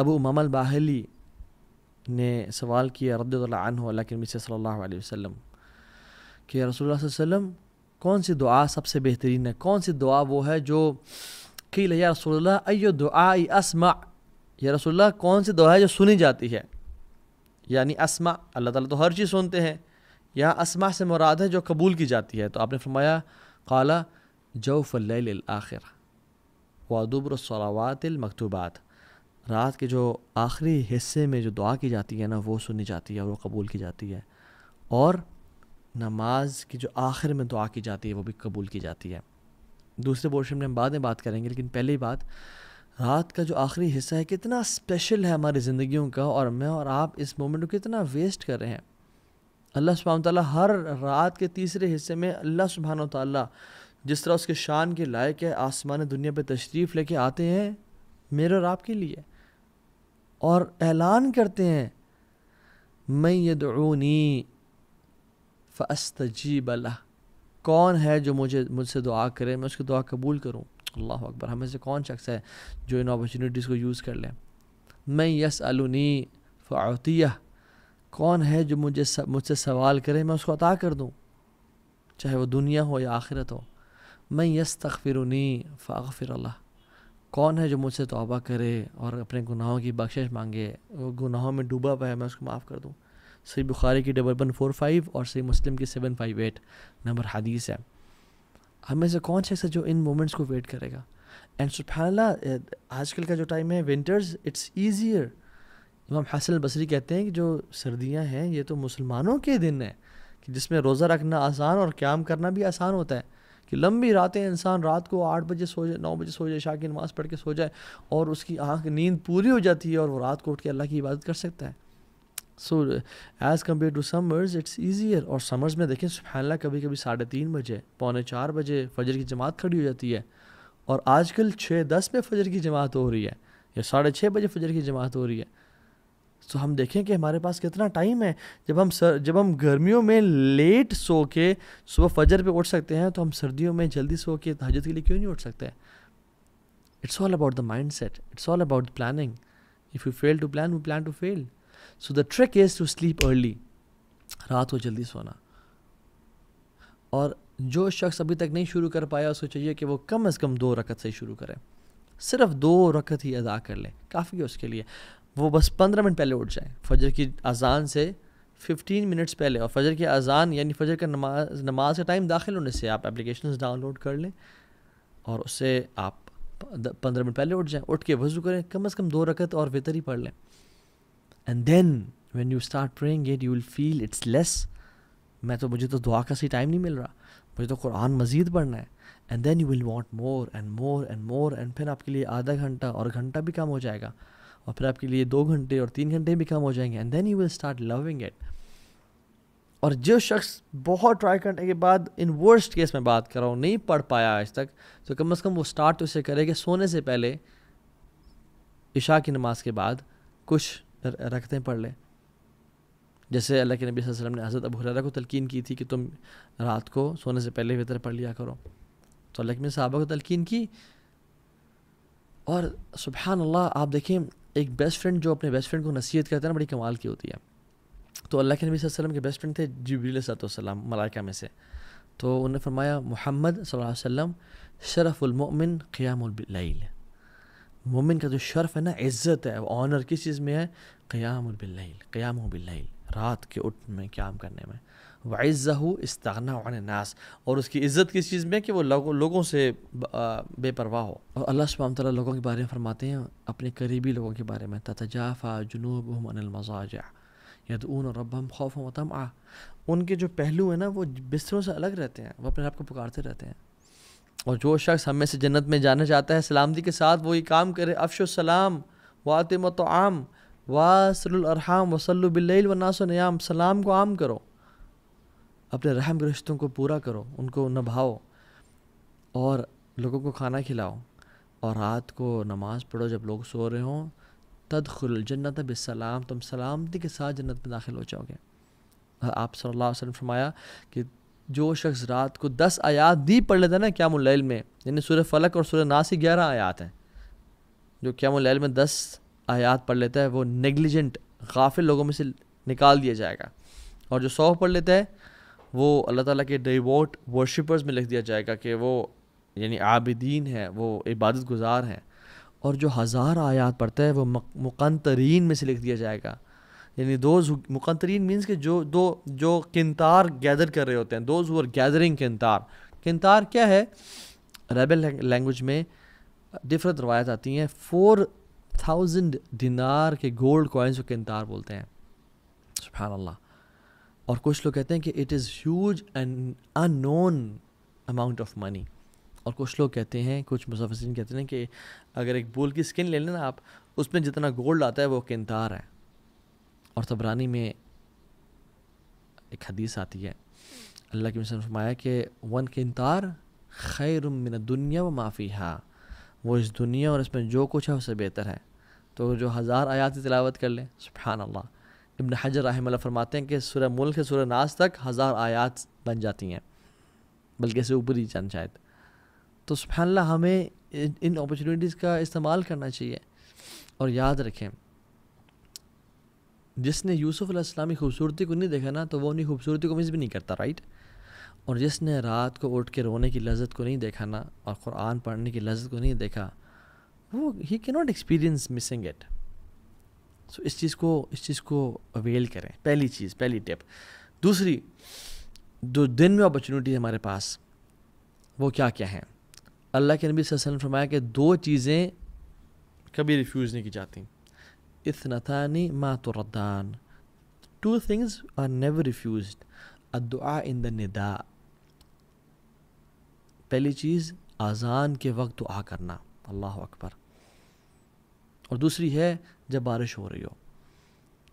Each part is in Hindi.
अबू ममल बाहली ने सवाल किया रद्दल्ला के अलैहि वसल्लम कि वसल्लम, कौन सी दुआ सबसे बेहतरीन है? कौन सी दुआ वो है जो कि या रसोल्ला अयो दुआ असमा, या रसोल्ला कौन सी दुआ है जो सुनी जाती है? यानी असमा, अल्लाह ताला तो हर चीज़ सुनते हैं। यहाँ असमा से मुराद है जो कबूल की जाती है। तो आपने फरमाया, काला, जौफ़ल आखिर वदुब्रसलावात मकतूबात। रात के जो आखिरी हिस्से में जो दुआ की जाती है ना, वो सुनी जाती है और वो कबूल की जाती है। और नमाज़ की जो आखिर में दुआ की जाती है, वो भी कबूल की जाती है। दूसरे पोर्शन में हम बाद में बात करेंगे, लेकिन पहली बात, रात का जो आखिरी हिस्सा है, कितना स्पेशल है हमारी ज़िंदगियों का और मैं और आप इस मोमेंट को कितना वेस्ट कर रहे हैं। अल्लाह सुबहान ताली हर रात के तीसरे हिस्से में अल्लाह सुबहान ताली जिस तरह उसके शान के लायक है, आसमान दुनिया पर तशरीफ़ लेके आते हैं, मेरे और आपके लिए। और ऐलान करते हैं, मैं यदूनी फ़स्तजीब अल्लाह कौन है जो मुझे, मुझसे दुआ करे? मैं उसकी दुआ कबूल करूँ? अल्लाह अकबर। हमें से कौन शख्स है जो इन अपॉर्चुनिटीज़ को यूज़ कर लें? मैं यस अलूनी फ़ातिया कौन है जो मुझे मुझसे सवाल करे? मैं उसको अता कर दूँ, चाहे वो दुनिया हो या आखिरत हो। मैं यस तखफ़िरनी फ़ाफ़िर अल्लाह कौन है जो मुझसे तौबा करे और अपने गुनाहों की बख्शिश मांगे? वो गुनाहों में डूबा हुआ है, मैं उसको माफ़ कर दूँ। सही बुखारी की डबल वन फोर फाइव और सही मुस्लिम की सेवन फाइव एट नंबर हदीस है। हमें से कौन से जो इन मोमेंट्स को वेट करेगा? एंड सुबहानल्ला आजकल का जो टाइम है विंटर्स इट्स ईजियर इमाम हसन बसरी कहते हैं कि जो सर्दियाँ हैं, ये तो मुसलमानों के दिन है, कि जिसमें रोज़ा रखना आसान और क्याम करना भी आसान होता है। कि लंबी रातें इंसान रात को आठ बजे सो जाए, नौ बजे सो जाए शाह की नमाज़ पढ़ के सो जाए और उसकी आँख, नींद पूरी हो जाती है और वो रात को उठ के अल्लाह की इबादत कर सकता है। So as compare to summers it's easier और समर्स में देखें सुबह कभी कभी साढ़े तीन बजे, पौने चार बजे फजर की जमात खड़ी हो जाती है और आजकल छः, दस में फजर की जमात हो रही है या साढ़े छः बजे फजर की जमात हो रही है। तो हम देखें कि हमारे पास कितना टाइम है। जब हम सर, जब हम गर्मियों में लेट सो के सुबह फजर पे उठ सकते हैं तो हम सर्दियों में जल्दी सो के तहजद के लिए क्यों नहीं उठ सकते it's all about the mind set it's all about the planning if you fail to plan we plan to fail so the trick is to sleep early रात को जल्दी सोना। और जो शख्स अभी तक नहीं शुरू कर पाया, उसको चाहिए कि वो कम अज़ कम दो रकत से शुरू करें। सिर्फ़ दो रकत ही अदा कर लें, काफ़ी है उसके लिए। वो बस पंद्रह मिनट पहले उठ जाए। फजर की अजान से फिफ्टीन मिनट्स पहले और फजर की अजान, यानी फजर का नमाज़ नमाज़ का टाइम दाखिल होने से आप एप्लीकेशन डाउनलोड कर लें और उससे आप पंद्रह मिनट पहले उठ जाएँ। उठ के वज़ू करें, कम अज़ कम दो रकत और बेहतर ही पढ़ लें। And then when you start praying it you will feel it's less मैं तो मुझे तो दुआ का सही टाइम नहीं मिल रहा। मुझे तो कुरान मज़ीद पढ़ना है। And then you will want more and more and more and फिर आपके लिए आधा घंटा और घंटा भी कम हो जाएगा। और फिर आपके लिए दो घंटे और तीन घंटे भी कम हो जाएँगे and then you will start loving it और जो शख्स बहुत ट्राई करने के बाद इन वर्स्ट केस में बात कर रहा हूँ, नहीं पढ़ पाया आज तक तो कम अज़ कम वो स्टार्ट तो इसे करे कि सोने से पहले इशा की नमाज़ के बाद कुछ रखते पढ़ लें। जैसे अल्लाह के नबी वसल्लम ने हज़रत अबू हुरैरा को तलकीन की थी कि तुम रात को सोने से पहले वितर पढ़ लिया करो। तो अल्लाह के साहबा को तलकीन की। और सुबहान अल्लाह आप देखें एक बेस्ट फ्रेंड जो अपने बेस्ट फ्रेंड को नसीहत करता है ना, बड़ी कमाल की होती है। तो अल्लाह के नबी वसल्लम के बेस्ट फ्रेंड थे जबरील सलाम मलाइका में से। तो उन्होंने फरमाया, मोहम्मद वसल्लम शरफ़ुलमिन क़ियामुल्लैल मोमिन का जो शर्फ है ना, इज़्ज़त है ऑनर किस चीज़ में है? क़याम बिल्लैल क़याम बिल्लैल रात के उठ में क्याम करने में। वाइज़हू इस्तना नास। और उसकी इज़्ज़त किस चीज़ में? कि वो लोगों लोगों से बेपरवाह हो। और अल्लाह सुबहान तला लोगों के बारे में फरमाते हैं, अपने करीबी लोगों के बारे में। तजाफ़ा जुनूब मजाजा यदून और रब हम खौफ मतम आ उनके जो पहलू हैं ना, वो बिस्तरों से अलग रहते हैं। वो अपने आप को पुकारते रहते हैं। और जो शख्स हमें से जन्नत में जाना चाहता है, सलामती के साथ वही काम करे। अफशुसलाम वातिम तो आम वासलरहम वसल्लु बिल्ल व नासयाम सलाम को आम करो। अपने रहम के रिश्तों को पूरा करो, उनको नभाओ और लोगों को खाना खिलाओ। और रात को नमाज़ पढ़ो, जब लोग सो रहे हों तदखुल जन्नत बिसलाम तुम सलामती के साथ जन्नत में दाखिल हो जाओगे। आप सल्लल्लाहु अलैहि वसल्लम फरमाया कि जो शख्स रात को दस आयात दी पढ़ लेता है ना क्या में, यानी सूर्य फलक और सूर्य नास ग्यारह आयात हैं, जो क्या में दस आयात पढ़ लेता है, वो नेग्लिजेंट गाफिल लोगों में से निकाल दिया जाएगा। और जो सौ पढ़ लेता है, वो अल्लाह ताला के डिवोट वर्शिपर्स में लिख दिया जाएगा कि वो, यानी आबिदीन है, वो इबादत गुजार हैं। और जो हज़ार आयात पढ़ता है, वो मुकंतरीन में से लिख दिया जाएगा। यानी दोज मुकंतरीन मीन्स के जो, दो, जो किनतार गैदर कर रहे होते हैं दोज हुआ गैदरिंग किनतार किनतार क्या है? रेबल लैंग्वेज में डिफरेंट रवायत आती हैं। फोर थाउज़ेंड दिनार के गोल्ड कॉइन्स को किनतार बोलते हैं। सुबहान अल्लाह और कुछ लोग कहते हैं कि it is huge and unknown amount of money और कुछ लोग कहते हैं, कुछ मुसफसिन कहते हैं कि अगर एक बुल की स्किन ले लें ना आप, उसमें जितना गोल्ड आता है वो किनतार है। और तबरानी में एक हदीस आती है। अल्लाह की मिसल फरमाया कि वन किनतार खैर मिन दुनिया व माफ़ी हा वो इस दुनिया और इसमें जो कुछ है, उससे बेहतर है। तो जो हज़ार आयात की तिलावत कर लें। सुबहान अल्लाह इब्न हजर रहमल्ला फरमाते हैं कि सुरह मुल्क से सुरह नाज तक हज़ार आयात बन जाती हैं, बल्कि से ऊपर ही चंद शायद। तो सुबहानल्लाह, हमें इन अपॉर्चुनिटीज़ का इस्तेमाल करना चाहिए। और याद रखें, जिसने यूसुफ़ की खूबसूरती को नहीं देखा ना तो वो उन्हीं खूबसूरती को मिस भी नहीं करता राइट और जिसने रात को उठ के रोने की लज्जत को नहीं देखा ना, और क़ुरान पढ़ने की लज्जत को नहीं देखा वो ही के not experience missing it so इस चीज़ को, इस चीज़ को अवेल करें। पहली चीज़, पहली टिप दूसरी, जो दिन में अपॉर्चुनिटी हमारे पास, वो क्या क्या हैं? अल्लाह के नबी वसल्लम फरमाया कि दो चीज़ें कभी रिफ्यूज़ नहीं की जाती। इतनतानी मा तुरदान two things are never refuse अदुआ in the निदा। पहली चीज़, आज़ान के वक्त दुआ करना। अल्लाह अकबर। और दूसरी है, जब बारिश हो रही हो।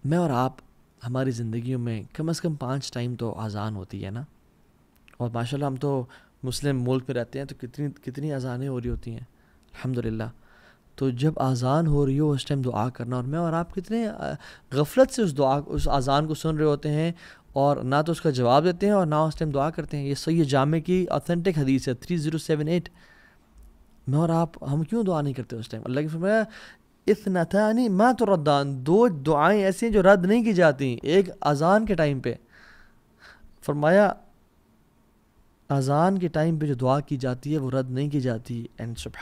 मैं और आप, हमारी ज़िंदगियों में कम अज़ कम पाँच टाइम तो आज़ान होती है ना? और माशाल्लाह, हम तो मुस्लिम मुल्क में रहते हैं तो कितनी कितनी अजानें हो रही होती हैं। अलहमदिल्ला तो जब आज़ान हो रही हो, उस टाइम दुआ करना। और मैं और आप कितने गफलत से उस दुआ, उस आज़ान को सुन रहे होते हैं और ना तो उसका जवाब देते हैं और ना उस टाइम दुआ करते हैं। ये सही जामे की ऑथेंटिक हदीस है थ्री ज़ीरो सेवन एट मैं और आप, हम क्यों दुआ नहीं करते उस टाइम? अल्लाह की फरमाया इतनानी मैं तो रद्दान, दो दुआएँ ऐसी हैं जो रद्द नहीं की जाती, एक अजान के टाइम पे। फरमाया, अजान के टाइम पे जो दुआ की जाती है, वो रद्द नहीं की जाती एंड सुबह